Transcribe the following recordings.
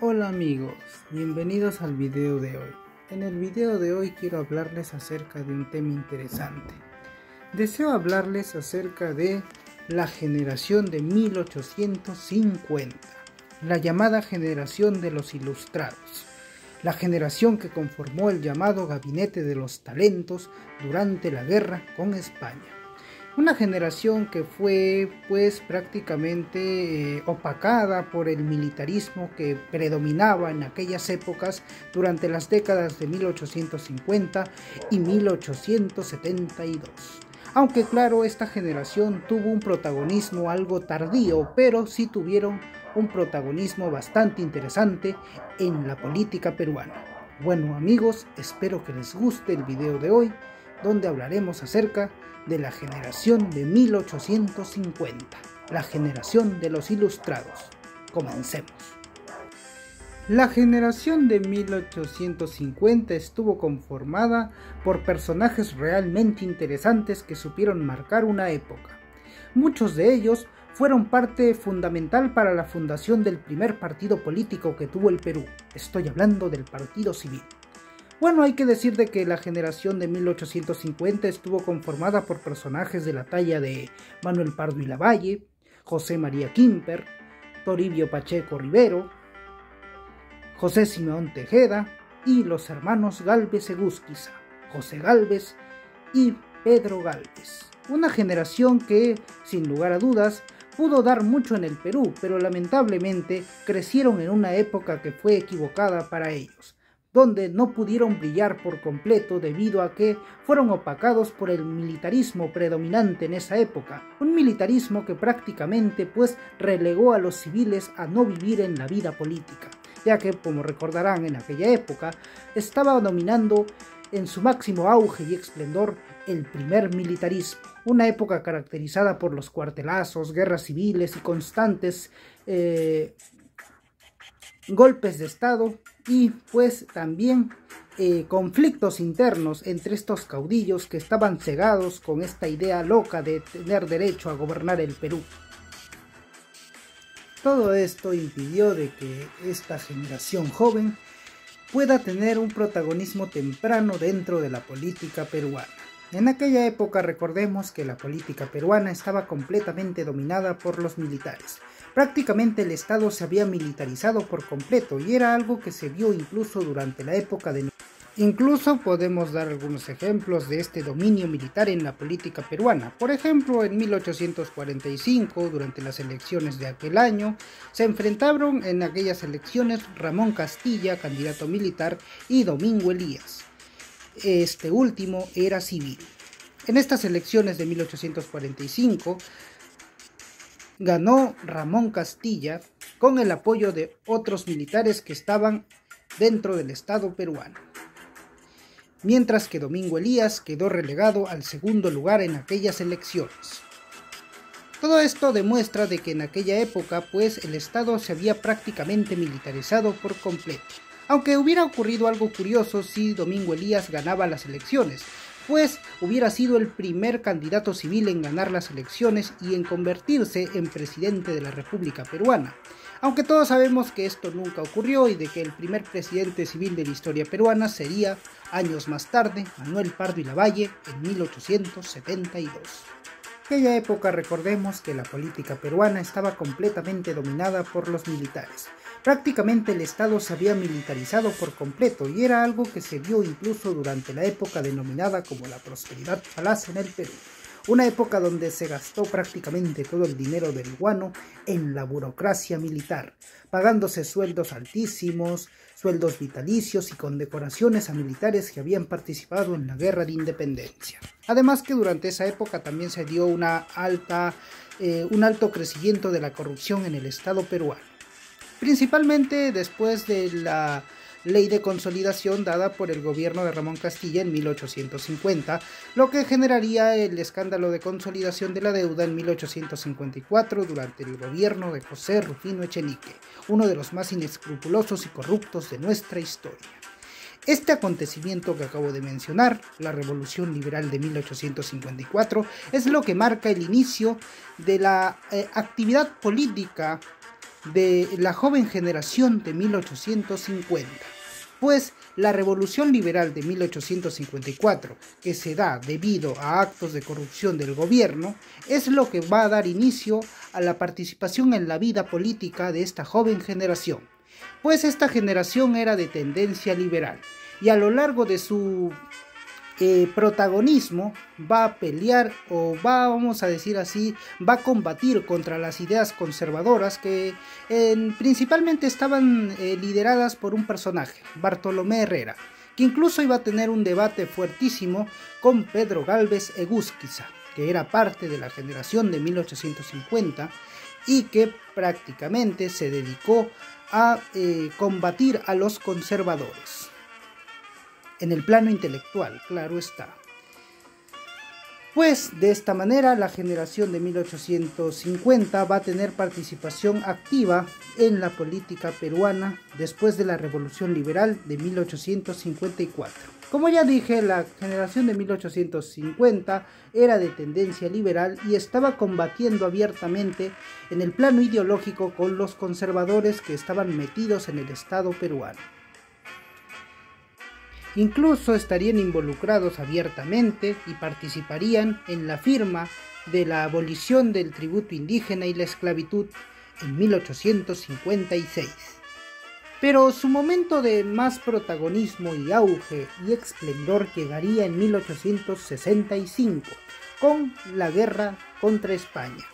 Hola amigos, bienvenidos al video de hoy. En el video de hoy quiero hablarles acerca de un tema interesante. Deseo hablarles acerca de la generación de 1850, la llamada generación de los ilustrados, la generación que conformó el llamado Gabinete de los Talentos durante la guerra con España. Una generación que fue pues prácticamente eh, opacada por el militarismo que predominaba en aquellas épocas durante las décadas de 1850 y 1872. Aunque claro, esta generación tuvo un protagonismo algo tardío, pero sí tuvieron un protagonismo bastante interesante en la política peruana. Bueno amigos, espero que les guste el video de hoy, donde hablaremos acerca de la generación de 1850, la generación de los ilustrados. Comencemos. La generación de 1850 estuvo conformada por personajes realmente interesantes que supieron marcar una época. Muchos de ellos fueron parte fundamental para la fundación del primer partido político que tuvo el Perú. Estoy hablando del Partido Civil. Bueno, hay que decir de que la generación de 1850 estuvo conformada por personajes de la talla de Manuel Pardo y Lavalle, José María Quimper, Toribio Pacheco Rivero, José Simeón Tejeda y los hermanos Galvez Egusquiza, José Galvez y Pedro Galvez. Una generación que, sin lugar a dudas, pudo dar mucho en el Perú, pero lamentablemente crecieron en una época que fue equivocada para ellos donde no pudieron brillar por completo debido a que fueron opacados por el militarismo predominante en esa época, un militarismo que prácticamente pues relegó a los civiles a no vivir en la vida política, ya que como recordarán en aquella época estaba dominando en su máximo auge y esplendor el primer militarismo, una época caracterizada por los cuartelazos, guerras civiles y constantes eh, golpes de Estado y pues también eh, conflictos internos entre estos caudillos que estaban cegados con esta idea loca de tener derecho a gobernar el Perú. Todo esto impidió de que esta generación joven pueda tener un protagonismo temprano dentro de la política peruana. En aquella época recordemos que la política peruana estaba completamente dominada por los militares, Prácticamente el Estado se había militarizado por completo y era algo que se vio incluso durante la época de... Incluso podemos dar algunos ejemplos de este dominio militar en la política peruana. Por ejemplo, en 1845, durante las elecciones de aquel año, se enfrentaron en aquellas elecciones Ramón Castilla, candidato militar, y Domingo Elías. Este último era civil. En estas elecciones de 1845, ganó Ramón Castilla con el apoyo de otros militares que estaban dentro del Estado peruano, mientras que Domingo Elías quedó relegado al segundo lugar en aquellas elecciones. Todo esto demuestra de que en aquella época pues el Estado se había prácticamente militarizado por completo. Aunque hubiera ocurrido algo curioso si Domingo Elías ganaba las elecciones, pues hubiera sido el primer candidato civil en ganar las elecciones y en convertirse en presidente de la República Peruana. Aunque todos sabemos que esto nunca ocurrió y de que el primer presidente civil de la historia peruana sería, años más tarde, Manuel Pardo y Lavalle en 1872. Aquella época recordemos que la política peruana estaba completamente dominada por los militares, Prácticamente el Estado se había militarizado por completo y era algo que se vio incluso durante la época denominada como la prosperidad falaz en el Perú. Una época donde se gastó prácticamente todo el dinero del en la burocracia militar, pagándose sueldos altísimos, sueldos vitalicios y condecoraciones a militares que habían participado en la guerra de independencia. Además que durante esa época también se dio una alta, eh, un alto crecimiento de la corrupción en el Estado peruano principalmente después de la ley de consolidación dada por el gobierno de Ramón Castilla en 1850, lo que generaría el escándalo de consolidación de la deuda en 1854 durante el gobierno de José Rufino Echenique, uno de los más inescrupulosos y corruptos de nuestra historia. Este acontecimiento que acabo de mencionar, la Revolución Liberal de 1854, es lo que marca el inicio de la eh, actividad política de la joven generación de 1850 pues la revolución liberal de 1854, que se da debido a actos de corrupción del gobierno, es lo que va a dar inicio a la participación en la vida política de esta joven generación, pues esta generación era de tendencia liberal y a lo largo de su eh, protagonismo va a pelear o va, vamos a decir así, va a combatir contra las ideas conservadoras que principalmente estaban eh, lideradas por un personaje, Bartolomé Herrera, que incluso iba a tener un debate fuertísimo con Pedro Galvez Egusquiza, que era parte de la generación de 1850 y que prácticamente se dedicó a eh, combatir a los conservadores en el plano intelectual, claro está. Pues de esta manera la generación de 1850 va a tener participación activa en la política peruana después de la Revolución Liberal de 1854. Como ya dije, la generación de 1850 era de tendencia liberal y estaba combatiendo abiertamente en el plano ideológico con los conservadores que estaban metidos en el Estado peruano. Incluso estarían involucrados abiertamente y participarían en la firma de la abolición del tributo indígena y la esclavitud en 1856. Pero su momento de más protagonismo y auge y esplendor llegaría en 1865 con la guerra contra España.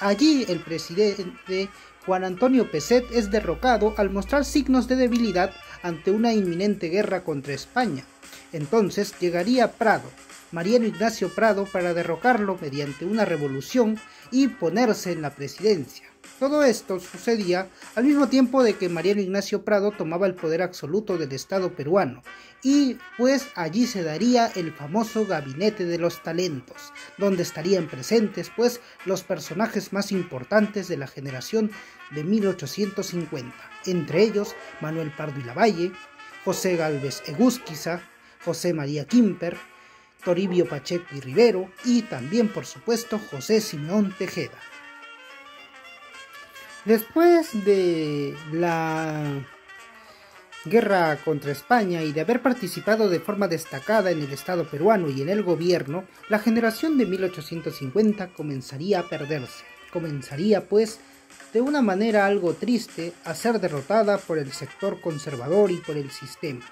Allí el presidente Juan Antonio Peset es derrocado al mostrar signos de debilidad ante una inminente guerra contra España. Entonces llegaría Prado, Mariano Ignacio Prado, para derrocarlo mediante una revolución y ponerse en la presidencia. Todo esto sucedía al mismo tiempo de que Mariano Ignacio Prado tomaba el poder absoluto del Estado peruano, y pues allí se daría el famoso Gabinete de los Talentos, donde estarían presentes pues los personajes más importantes de la generación de 1850, entre ellos Manuel Pardo y Lavalle, José Galvez Egusquiza, José María Quimper, Toribio Pacheco y Rivero y también por supuesto José Simeón Tejeda. Después de la guerra contra España y de haber participado de forma destacada en el Estado peruano y en el gobierno, la generación de 1850 comenzaría a perderse. Comenzaría, pues, de una manera algo triste, a ser derrotada por el sector conservador y por el sistema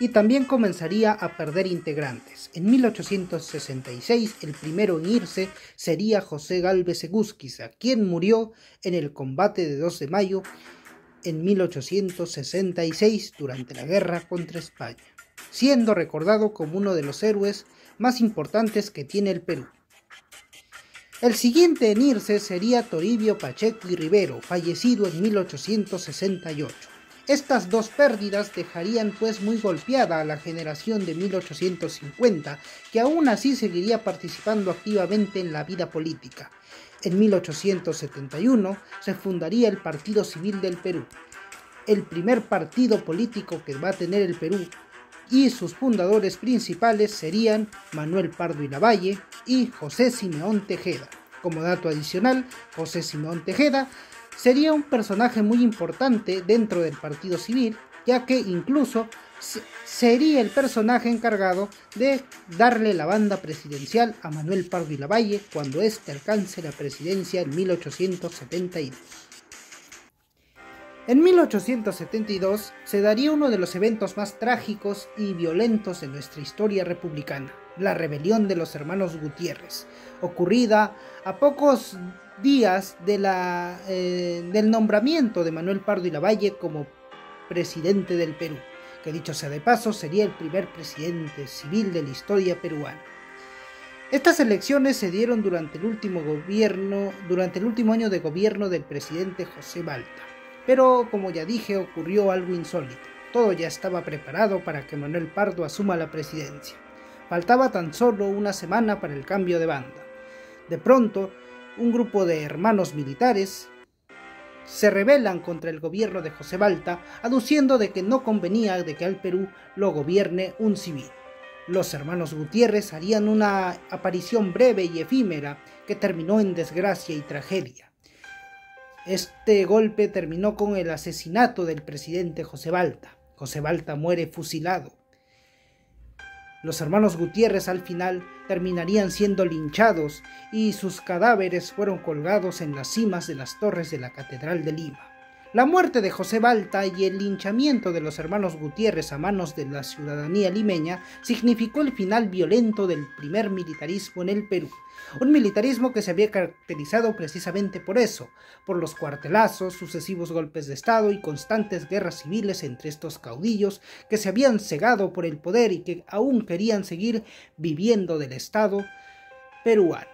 y también comenzaría a perder integrantes. En 1866 el primero en irse sería José Galvez Egusquiza, quien murió en el combate de 2 de mayo en 1866 durante la guerra contra España, siendo recordado como uno de los héroes más importantes que tiene el Perú. El siguiente en irse sería Toribio Pacheco y Rivero, fallecido en 1868. Estas dos pérdidas dejarían pues muy golpeada a la generación de 1850, que aún así seguiría participando activamente en la vida política. En 1871 se fundaría el Partido Civil del Perú, el primer partido político que va a tener el Perú, y sus fundadores principales serían Manuel Pardo y Lavalle y José Simeón Tejeda. Como dato adicional, José Simeón Tejeda sería un personaje muy importante dentro del Partido Civil, ya que incluso sería el personaje encargado de darle la banda presidencial a Manuel Pardo y Lavalle cuando éste alcance la presidencia en 1872. En 1872 se daría uno de los eventos más trágicos y violentos de nuestra historia republicana, la rebelión de los hermanos Gutiérrez, ocurrida a pocos días de la, eh, del nombramiento de Manuel Pardo y Lavalle como presidente del Perú, que dicho sea de paso sería el primer presidente civil de la historia peruana. Estas elecciones se dieron durante el último gobierno, durante el último año de gobierno del presidente José Balta. Pero como ya dije, ocurrió algo insólito. Todo ya estaba preparado para que Manuel Pardo asuma la presidencia. Faltaba tan solo una semana para el cambio de banda. De pronto, un grupo de hermanos militares se rebelan contra el gobierno de José Balta, aduciendo de que no convenía de que al Perú lo gobierne un civil. Los hermanos Gutiérrez harían una aparición breve y efímera que terminó en desgracia y tragedia. Este golpe terminó con el asesinato del presidente José Balta. José Balta muere fusilado. Los hermanos Gutiérrez al final terminarían siendo linchados y sus cadáveres fueron colgados en las cimas de las torres de la Catedral de Lima. La muerte de José Balta y el linchamiento de los hermanos Gutiérrez a manos de la ciudadanía limeña significó el final violento del primer militarismo en el Perú, un militarismo que se había caracterizado precisamente por eso, por los cuartelazos, sucesivos golpes de Estado y constantes guerras civiles entre estos caudillos que se habían cegado por el poder y que aún querían seguir viviendo del Estado peruano.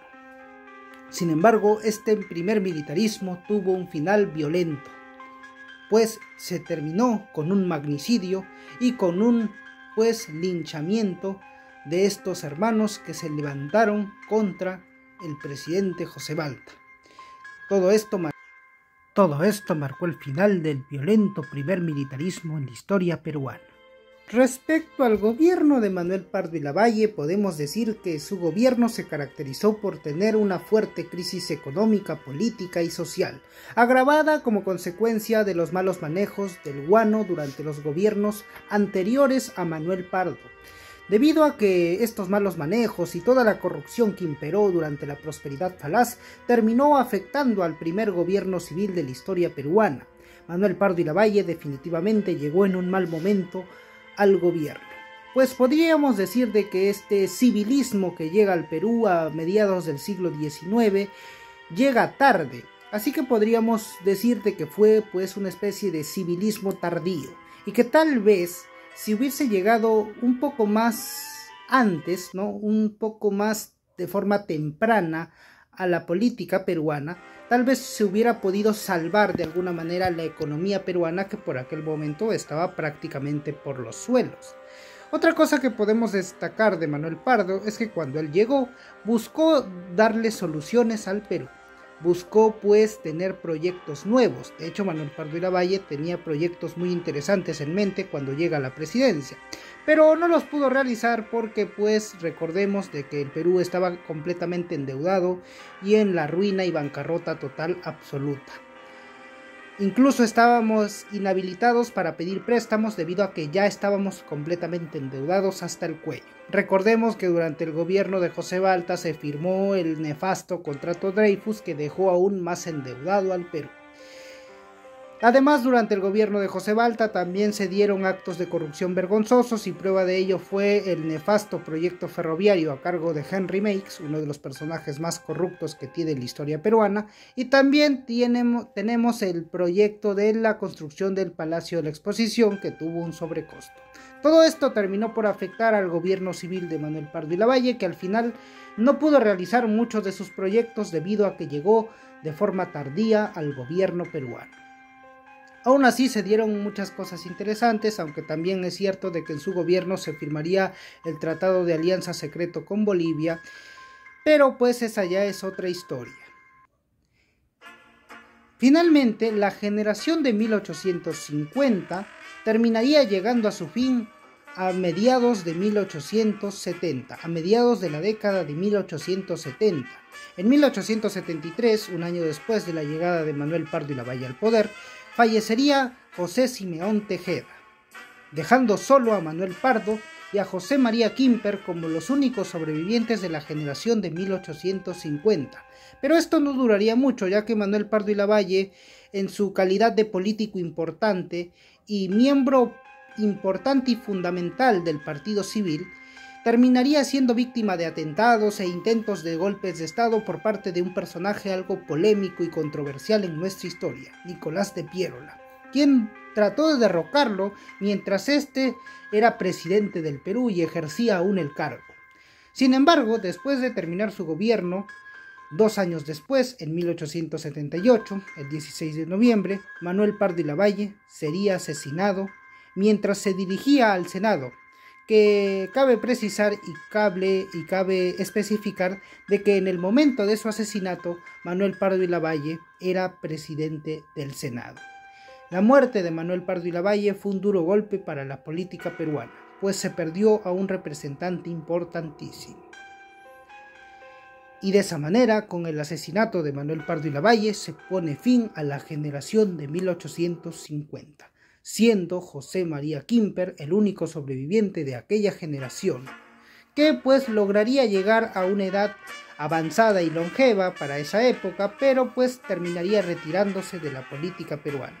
Sin embargo, este primer militarismo tuvo un final violento pues se terminó con un magnicidio y con un pues linchamiento de estos hermanos que se levantaron contra el presidente José Balta. Todo esto, todo esto marcó el final del violento primer militarismo en la historia peruana. Respecto al gobierno de Manuel Pardo y Lavalle, podemos decir que su gobierno se caracterizó por tener una fuerte crisis económica, política y social, agravada como consecuencia de los malos manejos del guano durante los gobiernos anteriores a Manuel Pardo. Debido a que estos malos manejos y toda la corrupción que imperó durante la prosperidad falaz terminó afectando al primer gobierno civil de la historia peruana, Manuel Pardo y Lavalle definitivamente llegó en un mal momento al gobierno. Pues podríamos decir de que este civilismo que llega al Perú a mediados del siglo XIX llega tarde, así que podríamos decirte que fue pues una especie de civilismo tardío y que tal vez si hubiese llegado un poco más antes, ¿no? Un poco más de forma temprana a la política peruana, tal vez se hubiera podido salvar de alguna manera la economía peruana que por aquel momento estaba prácticamente por los suelos. Otra cosa que podemos destacar de Manuel Pardo es que cuando él llegó buscó darle soluciones al Perú. Buscó pues tener proyectos nuevos. De hecho, Manuel Pardo y Lavalle tenía proyectos muy interesantes en mente cuando llega a la presidencia pero no los pudo realizar porque pues recordemos de que el Perú estaba completamente endeudado y en la ruina y bancarrota total absoluta. Incluso estábamos inhabilitados para pedir préstamos debido a que ya estábamos completamente endeudados hasta el cuello. Recordemos que durante el gobierno de José Balta se firmó el nefasto contrato Dreyfus que dejó aún más endeudado al Perú. Además, durante el gobierno de José Balta también se dieron actos de corrupción vergonzosos y prueba de ello fue el nefasto proyecto ferroviario a cargo de Henry Makes, uno de los personajes más corruptos que tiene la historia peruana, y también tenemos el proyecto de la construcción del Palacio de la Exposición que tuvo un sobrecosto. Todo esto terminó por afectar al gobierno civil de Manuel Pardo y Lavalle, que al final no pudo realizar muchos de sus proyectos debido a que llegó de forma tardía al gobierno peruano. Aún así se dieron muchas cosas interesantes, aunque también es cierto de que en su gobierno se firmaría el Tratado de Alianza Secreto con Bolivia, pero pues esa ya es otra historia. Finalmente, la generación de 1850 terminaría llegando a su fin a mediados de 1870, a mediados de la década de 1870. En 1873, un año después de la llegada de Manuel Pardo y Lavalle al poder, fallecería José Simeón Tejeda, dejando solo a Manuel Pardo y a José María Quimper como los únicos sobrevivientes de la generación de 1850. Pero esto no duraría mucho, ya que Manuel Pardo y Lavalle, en su calidad de político importante y miembro importante y fundamental del Partido Civil, terminaría siendo víctima de atentados e intentos de golpes de Estado por parte de un personaje algo polémico y controversial en nuestra historia, Nicolás de Piérola, quien trató de derrocarlo mientras éste era presidente del Perú y ejercía aún el cargo. Sin embargo, después de terminar su gobierno, dos años después, en 1878, el 16 de noviembre, Manuel Pardo y Lavalle sería asesinado mientras se dirigía al Senado que cabe precisar y, y cabe especificar de que en el momento de su asesinato Manuel Pardo y Lavalle era presidente del Senado. La muerte de Manuel Pardo y Lavalle fue un duro golpe para la política peruana, pues se perdió a un representante importantísimo. Y de esa manera, con el asesinato de Manuel Pardo y Lavalle, se pone fin a la generación de 1850, siendo José María Quimper el único sobreviviente de aquella generación, que pues lograría llegar a una edad avanzada y longeva para esa época, pero pues terminaría retirándose de la política peruana.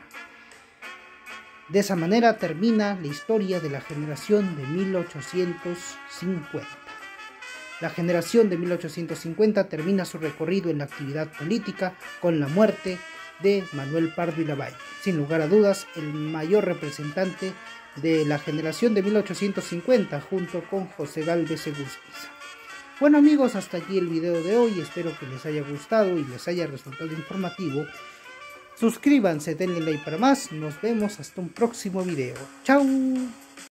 De esa manera termina la historia de la generación de 1850. La generación de 1850 termina su recorrido en la actividad política con la muerte de Manuel Pardo y Lavalle, sin lugar a dudas el mayor representante de la generación de 1850 junto con José Galvez Egusquiza. Bueno amigos, hasta aquí el video de hoy, espero que les haya gustado y les haya resultado informativo. Suscríbanse, denle like para más. Nos vemos hasta un próximo video. ¡Chao!